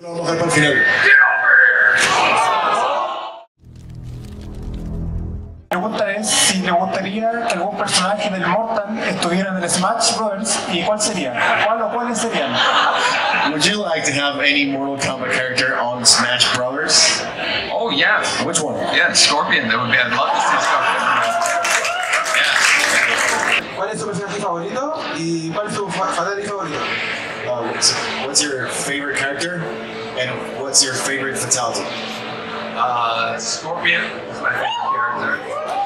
Lo vamos a dejar para el final. La pregunta es si le gustaría que algún personaje del Mortal estuviera en el Smash Brothers y cuál sería, cuál o cuáles serían. Would you like to have any Mortal Kombat character on Smash Brothers? Oh yeah, Which one? yeah, Scorpion. That would be. I'd love to see Scorpion. Yeah. ¿Cuál es su personaje favorito y cuál es su fa- fatality favorito? Uh, what's, what's your favorite character? And what's your favorite fatality? Uh, Scorpion is my favorite character,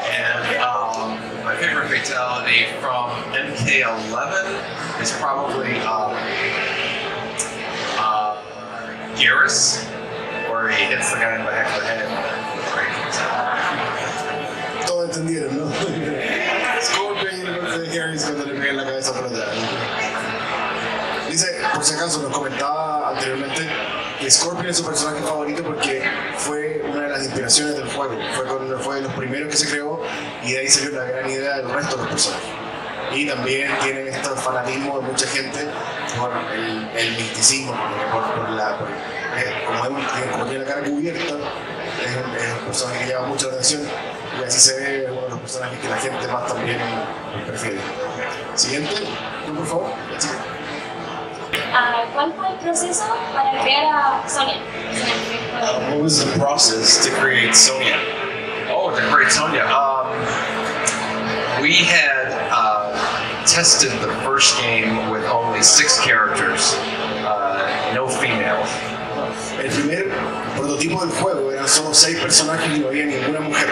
and um, my favorite fatality from MK11 is probably um, uh, Geras, where he hits the guy in the back of the head. Todos entendieron, ¿no? Scorpion y el golpe de Geras cuando le pega en la cabeza por atrás. Dice, por si acaso, nos comentaba anteriormente que Scorpion es su personaje favorito porque fue una de las inspiraciones del juego. Fue, con- fue de los primeros que se creó y de ahí salió la gran idea del resto de los personajes. Y también tiene este fanatismo de mucha gente por el, el misticismo, por, la, eh, como, tiene- como tiene la cara cubierta, es un, es un personaje que llama mucho la atención y así se ve uno de los personajes que la gente más también prefiere. Siguiente, por favor. ¿Cuál fue el proceso para crear a Sonia? en el primer juego? What was the process to create Sonia? Oh, the great Sonya. Um, we had uh, tested the first game with only six characters, uh, no females. El primer prototipo del juego eran solo seis personajes y no había ninguna mujer.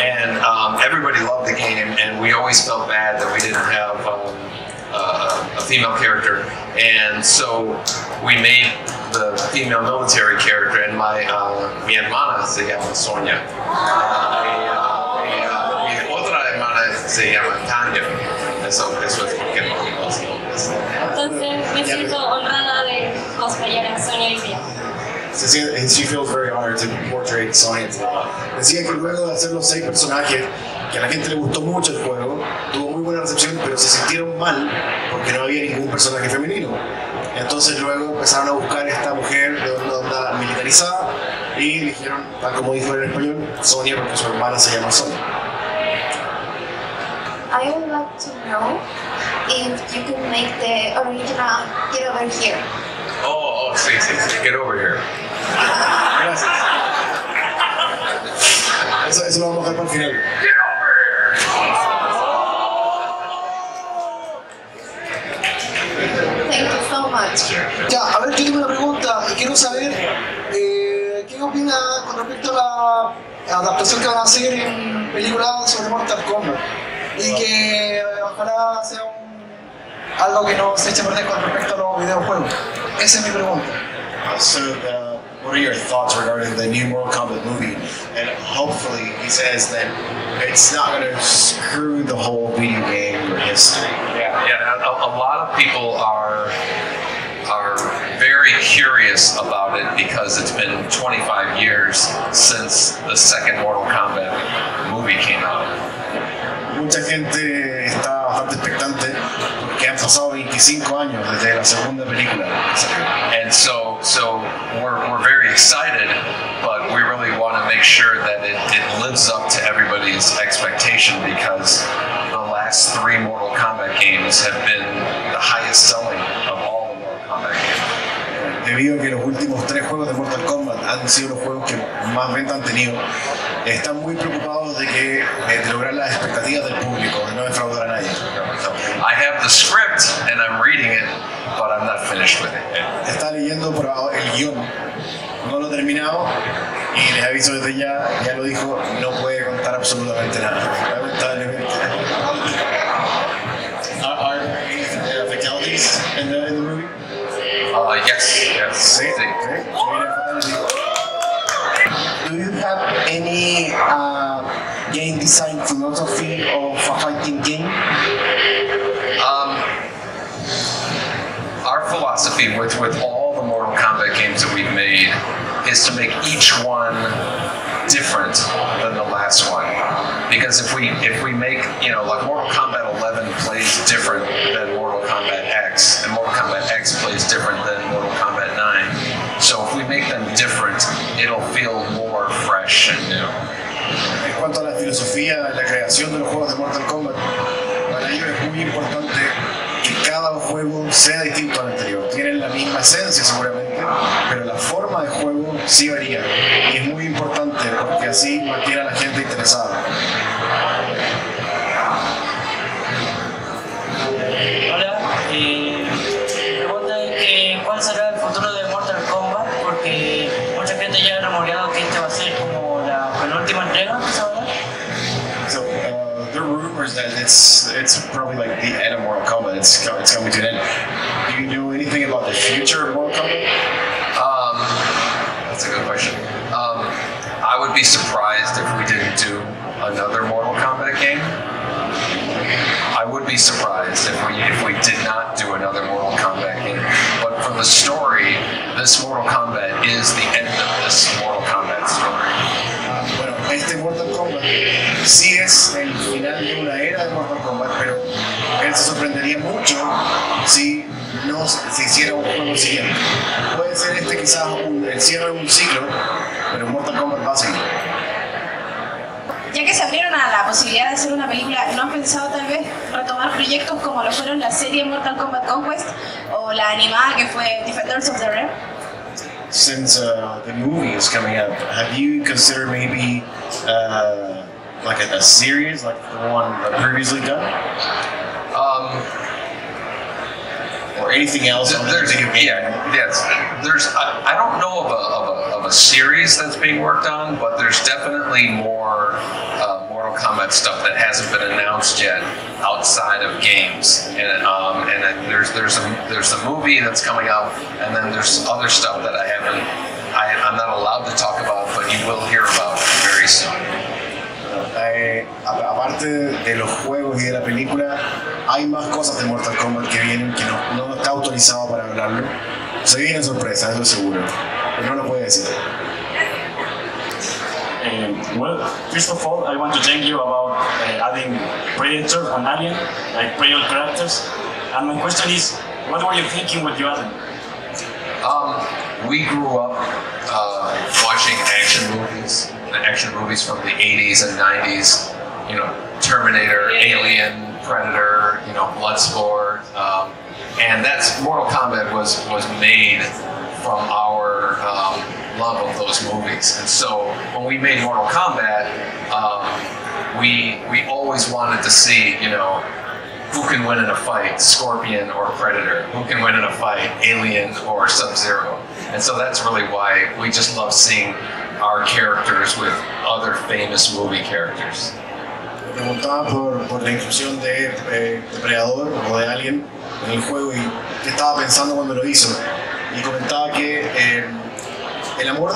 And um, everybody loved the game, and we always felt bad that we didn't have um, uh, female character. And so we made the female military character, and my uh, mi hermana se llama Sonia. Uh, mi, uh, mi, mi otra hermana se llama Tanya. Eso, eso es porque no los nombres. Entonces me siento honrada de cosplayar a Sonia hoy día. And she feels very honored to portray Sonya today. Decía que luego de hacer los seis personajes, que a la gente le gustó mucho el juego, tuvo muy buena recepción, pero se sintieron mal porque no había ningún personaje femenino. Entonces luego empezaron a buscar esta mujer de una onda militarizada y dijeron, tal como dijo en español, Sonia porque su hermana se llama Sonia. I would like to know if you can make the original get over here. Oh, oh, sí, sí, sí. Get over here. Gracias. Eso, eso lo vamos a dejar para el final. Ya, a ver, yo tengo una pregunta y quiero saber eh, qué opina con respecto a la adaptación que van a hacer en películas sobre Mortal Kombat y que eh, ojalá sea un- algo que no se eche a perder con respecto a los videojuegos. Esa es mi pregunta. So, uh, what are your thoughts regarding the new Mortal Kombat movie? And hopefully, he says that it's not going to screw the whole video game history. Yeah, yeah. A, a lot of people are are very curious about it because it's been 25 years since the second Mortal Kombat movie came out. Mucha gente está bastante expectante porque han pasado 25 años desde la segunda película. And so, so we're, we're very excited, but we really want to make sure that it, it lives up to everybody's expectation because the last three Mortal Kombat games have been the highest selling Debido a que los últimos tres juegos de Mortal Kombat han sido los juegos que más venta han tenido, están muy preocupados de que eh, de lograr las expectativas del público, de no defraudar a nadie. I have the script and I'm reading it, but I'm not finished with it. Está leyendo el guion, no lo he terminado y les aviso desde ya, ya lo dijo, no puede contar absolutamente nada, lamentablemente. Yes, yes. Do you have any uh, game design philosophy of a fighting game? Um, our philosophy with, with all the Mortal Kombat games that we've made is to make each one different Because if we if we make you know like Mortal Kombat 11 plays different than Mortal Kombat X, and Mortal Kombat X plays different than Mortal Kombat 9. So it'll feel more fresh and new. En cuanto a la filosofía, la creación de los juegos de Mortal Kombat, para ellos es muy importante que cada juego sea distinto al anterior. Tienen la misma esencia seguramente, pero la forma de juego sí varía. Y es muy importante porque así mantiene a la gente interesada. It's probably like the end of Mortal Kombat. It's it's coming to an end. Do you know anything about the future of Mortal Kombat? Um, that's a good question. Um, I would be surprised if we didn't do another Mortal Kombat game. I would be surprised if we if we did not do another Mortal Kombat game. But from the story, this Mortal Kombat is the end of this Mortal Kombat story. Este Mortal Kombat sí es el final de una era de Mortal Kombat, pero él se sorprendería mucho si no se hiciera un juego siguiente. Puede ser este quizás un- el cierre de un ciclo, pero Mortal Kombat va a seguir. Ya que se abrieron a la posibilidad de hacer una película, ¿no han pensado tal vez retomar proyectos como lo fueron la serie Mortal Kombat Conquest o la animada que fue Defenders of the Realm? Since uh, the movie is coming up, have you considered maybe uh, like a, a series like the one previously done, Um, or anything else on there's game? yeah, yes. There's I, I don't know of a, of a of a series that's being worked on, but there's definitely more uh, Mortal Kombat stuff that hasn't been announced yet outside of games. And um, and there's there's a there's a movie that's coming out, and then there's other stuff that I haven't. I, I'm not allowed to talk about, but you will hear about very soon. Eh, aparte de los juegos y de la película, hay más cosas de Mortal Kombat que vienen que no, no está autorizado para hablarlo. Se vienen sorpresas, eso seguro, pero no lo puede decir. Um, well, first of all, I want to thank you about uh, adding Predator and Alien, like real characters. And my question is, what were you thinking when you added? Um, we grew up uh, watching action movies, the action movies from the 80s and 90s. You know, Terminator, Alien, Predator, you know, Bloodsport, um, and that's Mortal Kombat was was made from our um, love of those movies. And so when we made Mortal Kombat, um, we we always wanted to see, you know, who can win in a fight, Scorpion or Predator? Who can win in a fight, Alien or Sub Zero? And so that's really why we just love seeing our characters with other famous movie characters. Preguntaba por, por la inclusión de eh, Depredador o de Alien en el juego y qué estaba pensando cuando lo hizo. Y comentaba que eh, el amor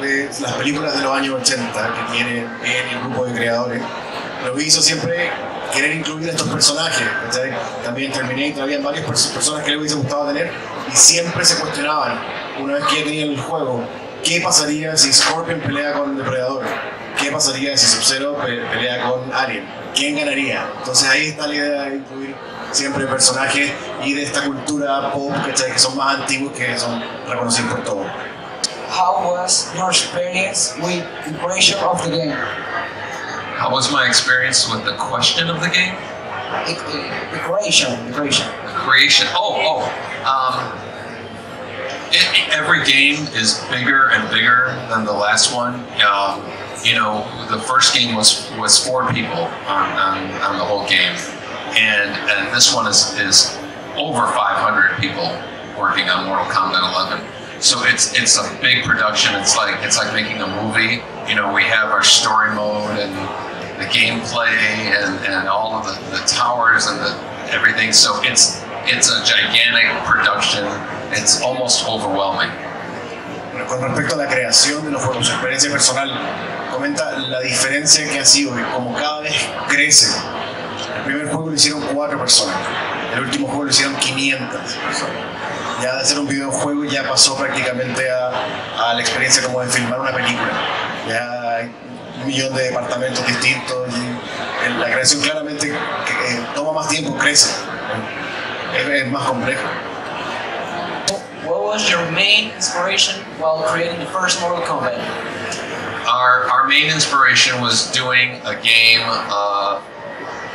de las películas de los años 80 que tiene y el grupo de creadores lo hizo siempre querer incluir a estos personajes. ¿cachai? También Terminator, había varias pers- personas que le hubiese gustado tener y siempre se cuestionaban, una vez que ya tenían el juego, ¿qué pasaría si Scorpion pelea con Depredador? ¿Qué pasaría si Sub-Zero pe- pelea con Alien? ¿Quién ganaría? Entonces ahí está la idea de incluir siempre personajes y de esta cultura pop ¿cachai? que son más antiguos que son reconocidos por todos. How was your experience with the creation of the game? How was my experience with the question of the game? The, the creation, the creation. The creation. Oh, oh. Um, it, every game is bigger and bigger than the last one. Um, you know, the first game was was four people on, on, on the whole game, and and this one is is over 500 people working on Mortal Kombat 11. So it's it's a big production. It's like it's like making a movie. You know, we have our story mode and the gameplay and, and all of the, the towers and the everything. So it's it's a gigantic production. It's almost overwhelming. Con respecto a la creación de los juegos, su experiencia personal, comenta la diferencia que ha sido, que como cada vez crece. El primer juego lo hicieron cuatro personas, el último juego lo hicieron 500 personas. Ya de hacer un videojuego ya pasó prácticamente a, a la experiencia como de filmar una película. Ya hay un millón de departamentos distintos y la creación claramente que, eh, toma más tiempo, crece. Es, es más complejo. what was your main inspiration while creating the first Mortal Kombat? Our, our main inspiration was doing a game uh,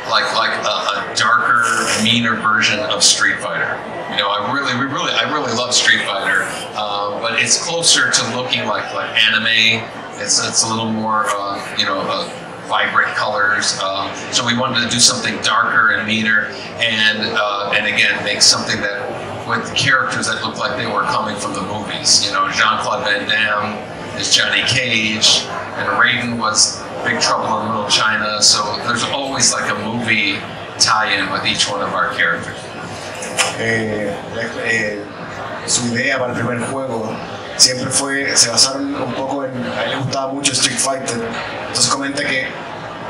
like like a, a darker, meaner version of Street Fighter. You know, I really, we really, I really love Street Fighter, uh, but it's closer to looking like like anime. It's it's a little more, uh, you know. Uh, vibrant colors. Um, so we wanted to do something darker and meaner, and uh, and again make something that with characters that looked like they were coming from the movies. You know, Jean Claude Van Damme is Johnny Cage, and Raiden was Big Trouble in Little China. So there's always like a movie tie-in with each one of our characters. Eh, eh, su idea para el primer juego siempre fue, se basaron un poco en, a él le gustaba mucho Street Fighter, entonces comenta que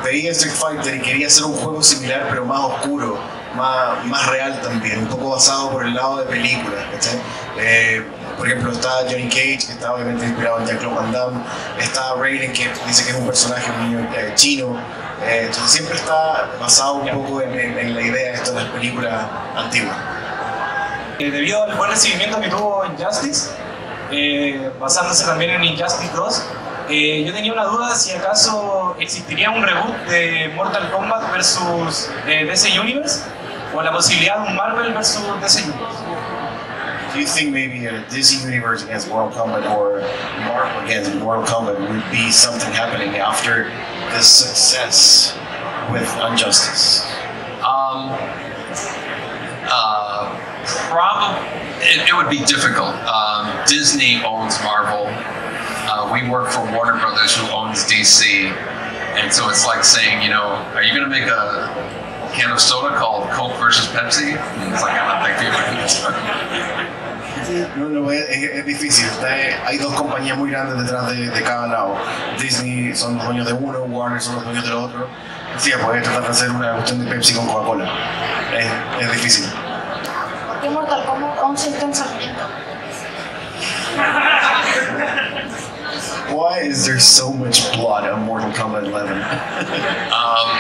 veía Street Fighter y quería hacer un juego similar pero más oscuro, más, más real también, un poco basado por el lado de películas. Eh, por ejemplo, está Johnny Cage, que está obviamente inspirado en Jean-Claude Van Damme, está Raiden, que dice que es un personaje un niño eh, chino, eh, entonces siempre está basado un poco en, en- en la idea de esto de las películas antiguas. Eh, debido al buen recibimiento que tuvo Injustice, eh, basándose también en Injustice 2, eh, yo tenía una duda si acaso existiría un reboot de Mortal Kombat versus eh, DC Universe o la posibilidad de un Marvel versus DC Universe. Do you think maybe a Disney Universe against Mortal Kombat or Marvel against Mortal Kombat would be something happening after the success with Injustice? Um, probably it, it would be difficult. Um, Disney owns Marvel. Uh, we work for Warner Brothers, who owns DC, and so it's like saying, you know, are you going to make a can of soda called Coke versus Pepsi? And it's like I'm not big No, no, es, es- es difícil. Hay dos compañías muy grandes detrás de, de cada lado. Disney son los dueños de uno, Warner son los dueños del otro. Sí, puede tratar de hacer una cuestión de Pepsi con Coca-Cola. Es, es difícil. ¿Por qué Mortal Kombat 11 está en sangriento? Why is there so much blood on Mortal Kombat 11? Um,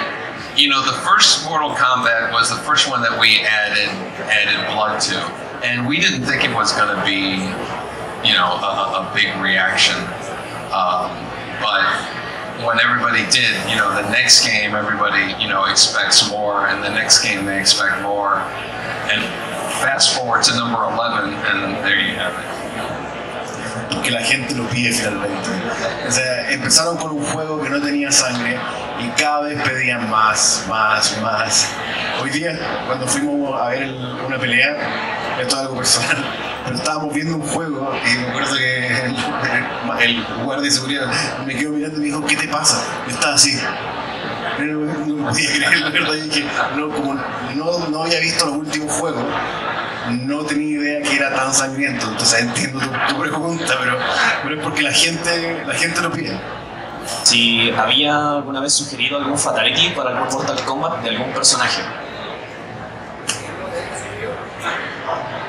you know, the first Mortal Kombat was the first one that we added added blood to, and we didn't think it was going to be, you know, a, a big reaction. Um, but when everybody did, you know, the next game everybody you know expects more, and the next game they expect more, and fast forward to number eleven, and there you have it. que la gente lo pide finalmente. O sea, empezaron con un juego que no tenía sangre y cada vez pedían más, más, más. Hoy día, cuando fuimos a ver el- una pelea, esto es algo personal, pero estábamos viendo un juego y me acuerdo que el, el guardia de seguridad me quedó mirando y me dijo, ¿qué te pasa? Yo estaba así. No, no podía creer, la verdad, y dije, no, como no, no había visto los últimos juegos, no tenía idea que era tan sangriento. Entonces entiendo tu, tu pregunta, pero, pero es porque la gente, la gente lo pide. Si había alguna vez sugerido algún fatality para algún Mortal Kombat de algún personaje.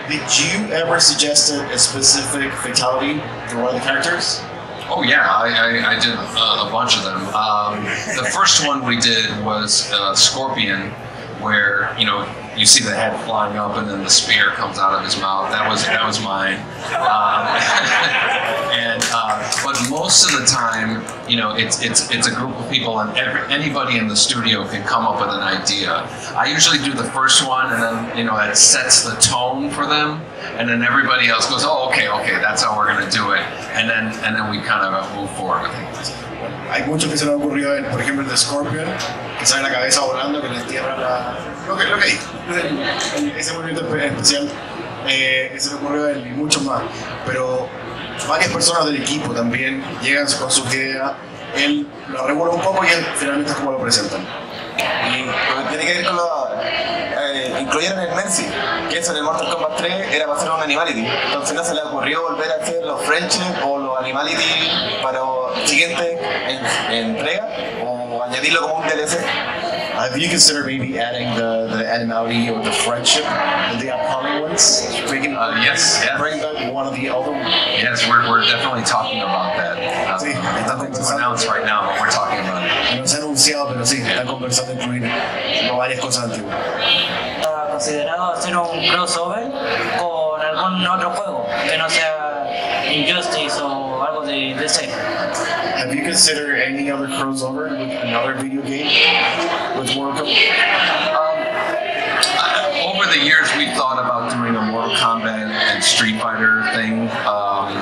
Did you ever suggest a specific fatality for one of the characters? Oh yeah, I, I, I did uh, a bunch of them. Um, the first one we did was uh, Scorpion, where you know you see the head flying up and then the spear comes out of his mouth. That was that was mine. Um, and uh, but most of the time, you know, it's it's it's a group of people and every, anybody in the studio can come up with an idea. I usually do the first one and then you know that sets the tone for them, and then everybody else goes, oh okay okay that's how we're gonna do it, and then and then we kind of move forward with it. Hay muchos que se le han ocurrido, por ejemplo, el de Scorpion, que sale la cabeza volando, que le entierra la... Lo que, lo que ese movimiento espe- especial, eh, se le ocurrió a él y muchos más. Pero varias personas del equipo también llegan con sus ideas, él lo regula un poco y él finalmente es como lo presentan. Y lo que tiene que ver con lo. Eh, incluyeron el Mercy, que eso en el Mortal Kombat 3 era para hacer un Animality. Entonces no se le ocurrió volver a hacer los Friendship o los Animality para siguiente en- entrega o añadirlo como un DLC. Have you considered maybe adding the, the animality or the friendship in the upcoming ones? Bring, Uh, yes, yeah. bring back one of the other ones? Yes, we're, we're definitely talking about that. Uh, nothing to announce right now, but we're talking about it. No se ha anunciado, pero sí, están conversando incluir varias cosas antiguas. Está considerado hacer un crossover con algún algún otro juego que no sea Injustice o algo de DC. Have you considered any other crossover with another video game with Mortal Kombat? Over the years, we've thought about doing a Mortal Kombat and Street Fighter thing, um,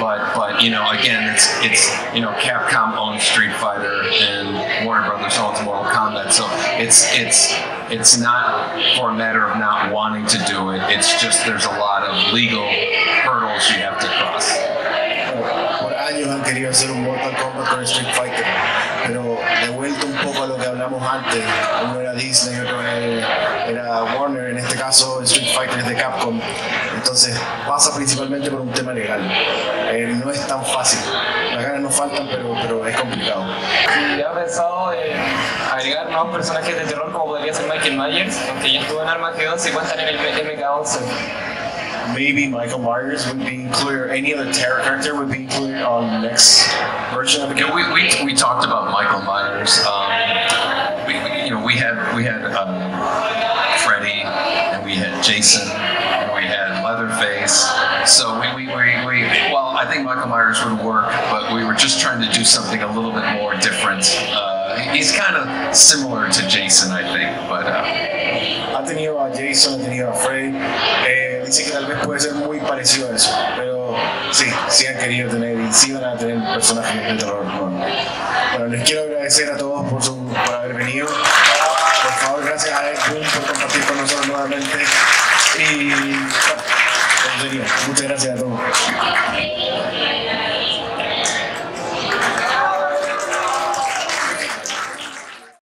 but but you know, again, it's it's you know, Capcom owns Street Fighter and Warner Brothers owns Mortal Kombat, so it's it's it's not for a matter of not wanting to do it. It's just there's a lot of legal hurdles you have to cross. Han querido hacer un Mortal Kombat con Street Fighter, pero de vuelta un poco a lo que hablamos antes, uno era Disney, otro era, era Warner, en este caso Street Fighter es de Capcom, entonces pasa principalmente por un tema legal. Eh, no es tan fácil, las ganas no faltan, pero, pero es complicado. Y ha pensado en agregar nuevos personajes de terror como podría ser Michael Myers, aunque ya estuvo en Armageddon, si cuentan en el MK11. Maybe Michael Myers would be included, or any other terror character would be included on the next version of the game. Yeah, we, we, we talked about Michael Myers. Um, we, we- you know, we had we had um, Freddy, and we had Jason, and we had Leatherface. So we, we, we, we well, I think Michael Myers would work, but we were just trying to do something a little bit more different. Uh, he's kind of similar to Jason, I think, but. Uh, think you are Jason, ha tenido a Freddy. Dice que tal vez puede ser muy parecido a eso, pero sí, sí han querido tener y sí van a tener personajes de terror. Bueno, bueno, les quiero agradecer a todos por, su, por haber venido. Por favor, gracias a Ed por compartir con nosotros nuevamente. Y bueno, muchas gracias a todos.